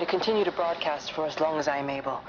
to continue to broadcast for as long as I am able.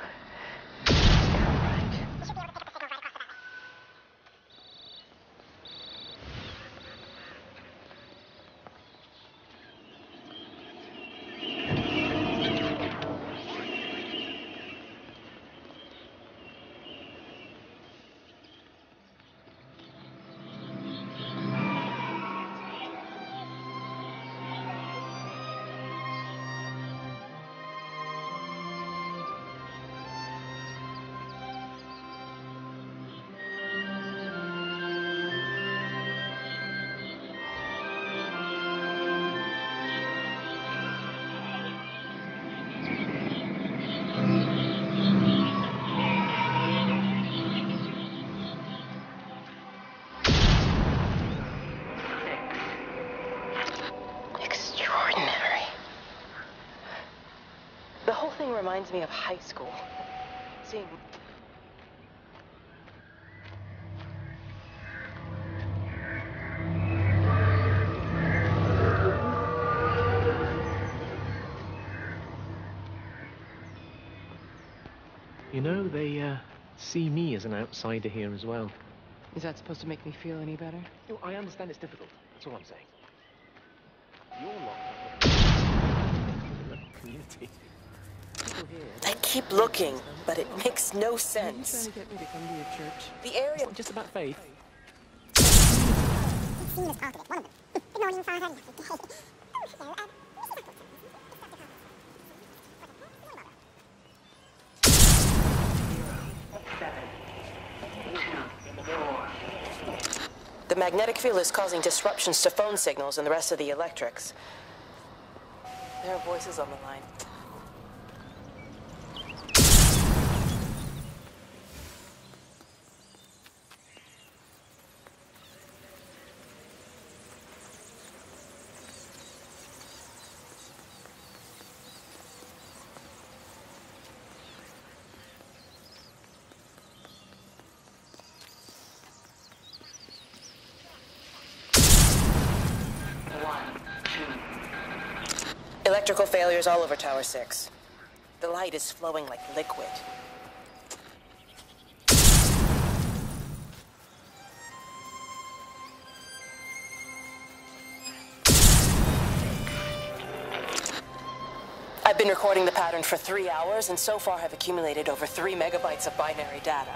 Reminds me of high school. Seeing You know, they uh, see me as an outsider here as well. Is that supposed to make me feel any better? No, I understand it's difficult. That's all I'm saying. You're locked up in a community. I keep looking, but it makes no sense. trying to get me to come to your church? The area. Just about faith. The magnetic field is causing disruptions to phone signals and the rest of the electrics. There are voices on the line. Electrical failures all over Tower 6. The light is flowing like liquid. I've been recording the pattern for three hours and so far have accumulated over three megabytes of binary data.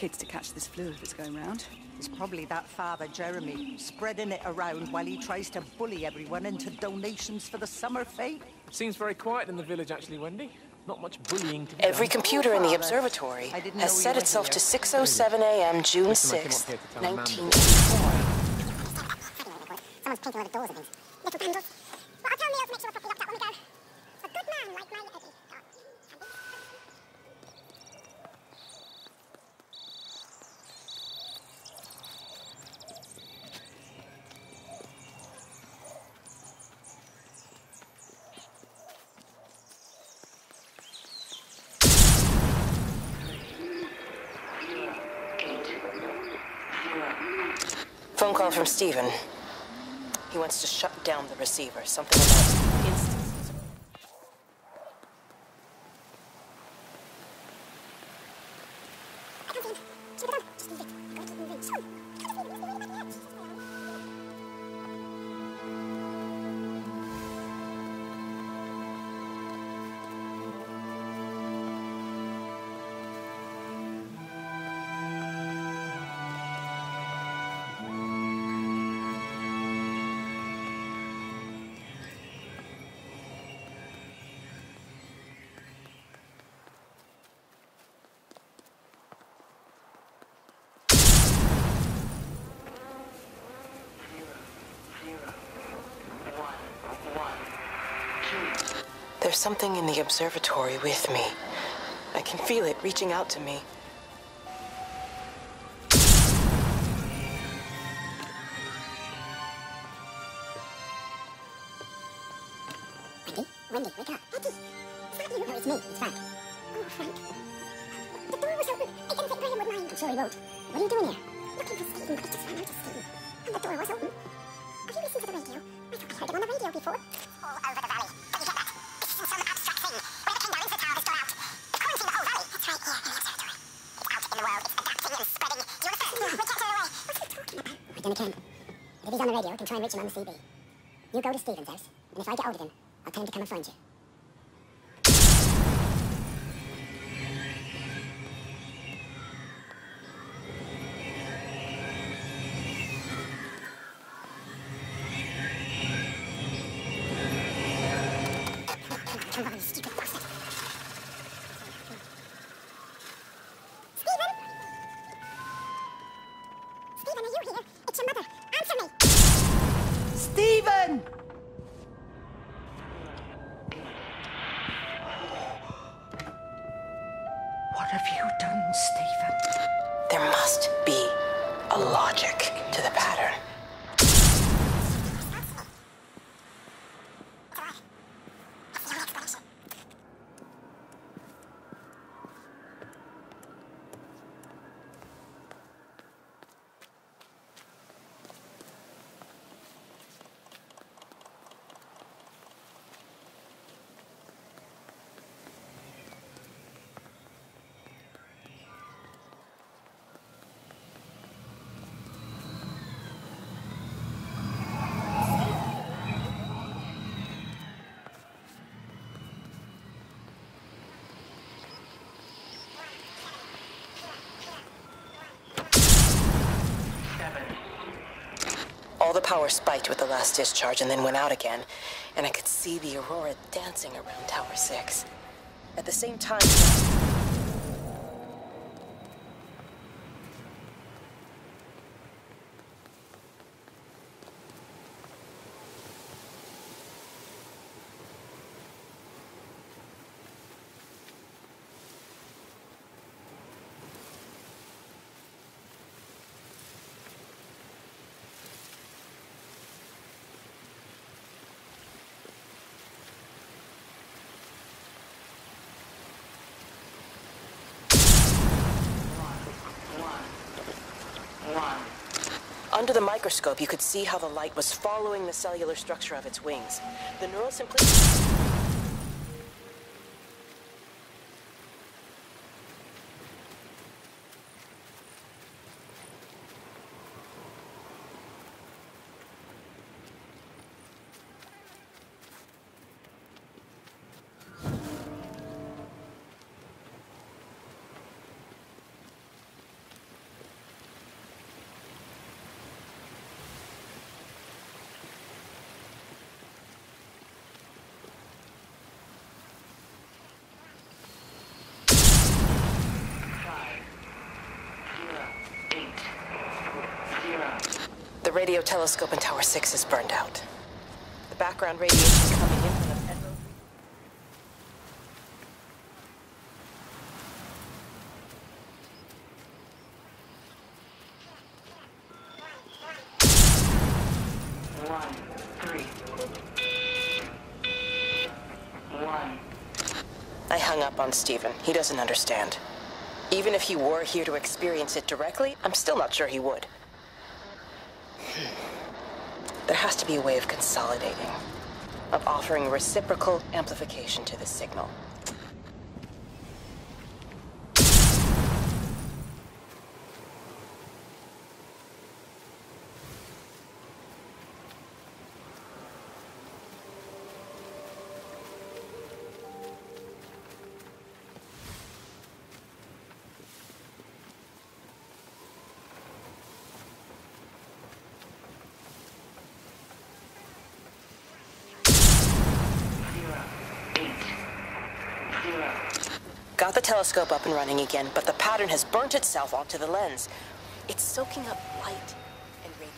kids to catch this flu that's going round. It's probably that father, Jeremy, spreading it around while he tries to bully everyone into donations for the summer fete. Seems very quiet in the village, actually, Wendy. Not much bullying to be Every done. computer in the observatory has set itself here. to 6.07 a.m. June 6, 1984. Phone call from Stephen. He wants to shut down the receiver. Something about something in the observatory with me. I can feel it reaching out to me. Wendy? Wendy, wake up. Eddie! Is that you? No, it's me. It's Frank. Oh, Frank. The door was open. I didn't think Graham would mind. I'm sure he won't. What are you doing here? Looking for Stephen, but I just ran out of steam. And the door was open. Have you listened to the radio? I thought I heard it on the radio before. All over the But if he's on the radio, I can try and reach him on the CB. You go to Stephen's house, and if I get hold of him, I'll tell him to come and find you. Must be a logic to the pattern. All the power spiked with the last discharge and then went out again, and I could see the aurora dancing around Tower 6. At the same time, Under the microscope, you could see how the light was following the cellular structure of its wings. The neural simplicity. The radio telescope in Tower 6 is burned out. The background radiation is coming in from the Penrose... One, three. One. I hung up on Stephen. He doesn't understand. Even if he were here to experience it directly, I'm still not sure he would. There has to be a way of consolidating, of offering reciprocal amplification to the signal. Got the telescope up and running again, but the pattern has burnt itself onto the lens. It's soaking up light and radiation.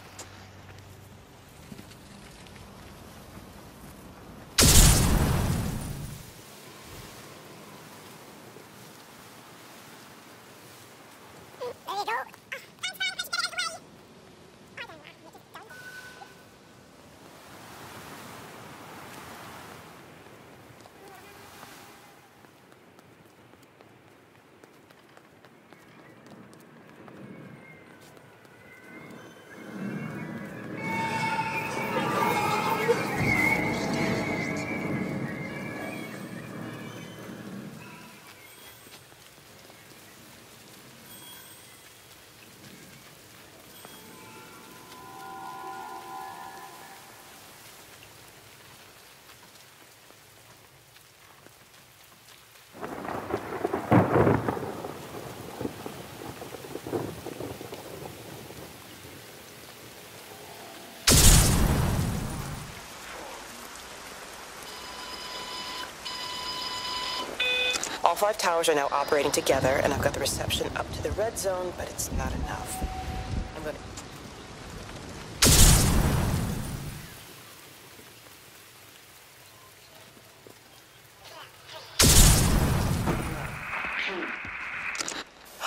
All five towers are now operating together, and I've got the reception up to the red zone, but it's not enough. I'm gonna...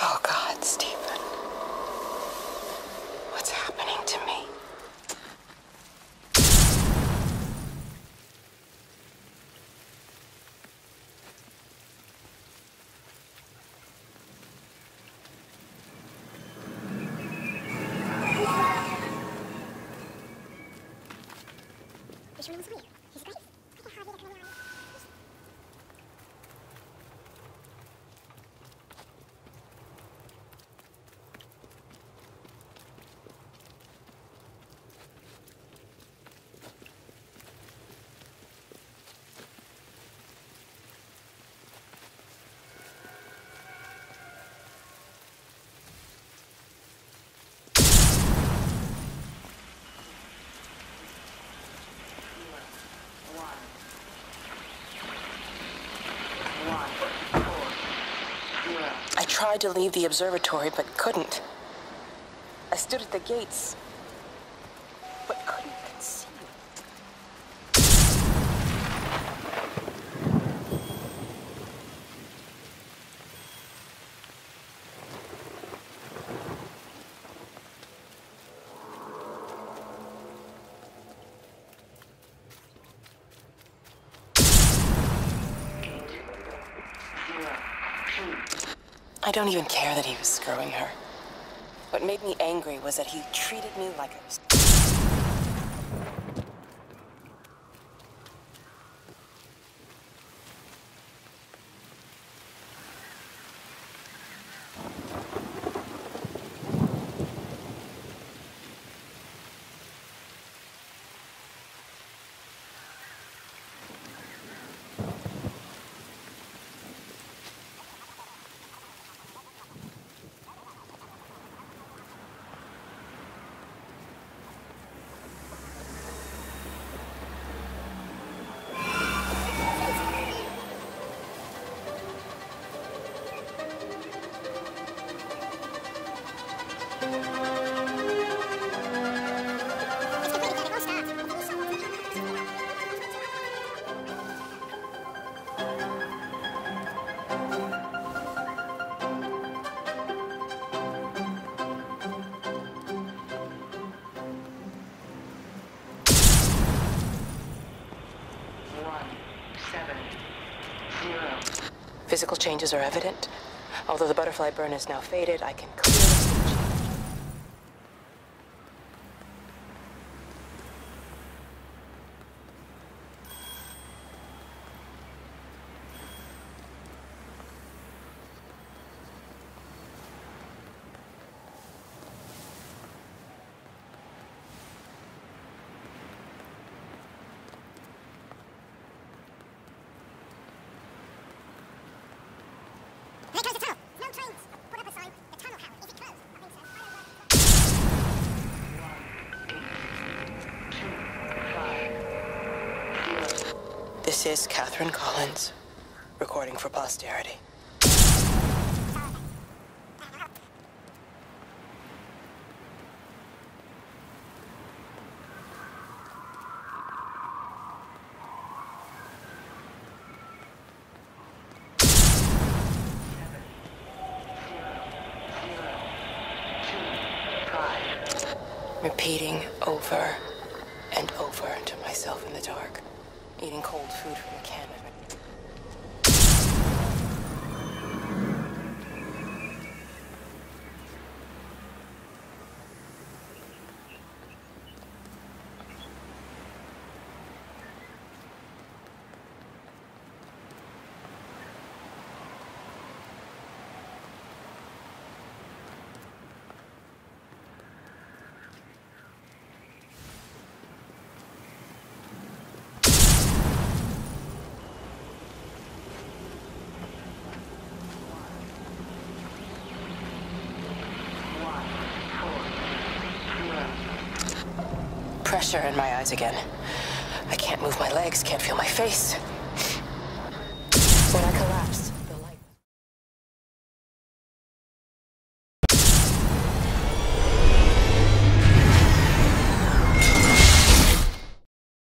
Oh, God, Stephen. What's happening to me? Wish him well, He's great. I can hardly look him in the eye. One. One. Four. Zero. I tried to leave the observatory, but couldn't. I stood at the gates, but couldn't conceive. Zero. Two. I don't even care that he was screwing her. What made me angry was that he treated me like I Seven. Zero. Physical changes are evident. Although the butterfly burn is now faded, I can clearly see the change. There goes the tunnel. No trains. Put up a sign. The tunnel how? Is it closed? I think so. I don't know. This is Catherine Collins, recording for posterity. Repeating over and over to myself in the dark. Eating cold food from a can of Pressure in my eyes again. I can't move my legs, can't feel my face.